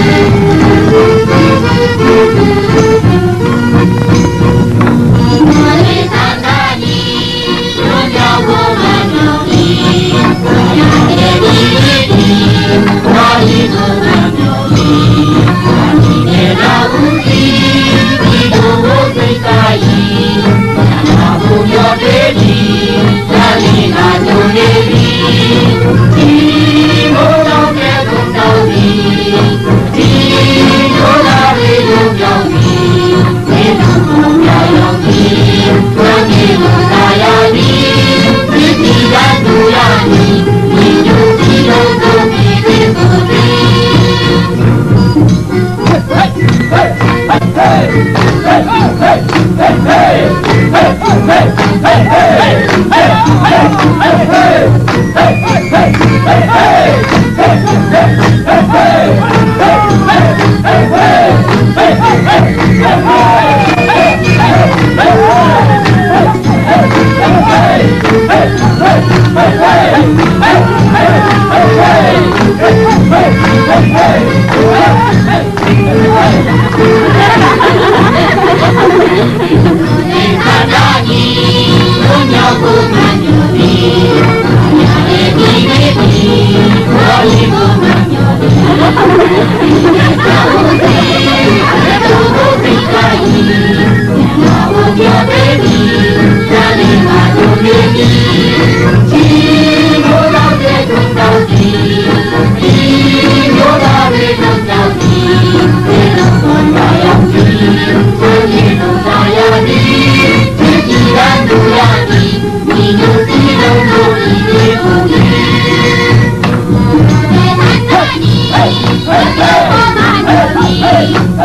我最最在意，只要我们有你，我最最依恋，我一个没有你，我最最伤心，你对我最在意。hey hey hey hey Ooh. 我话打你美丽的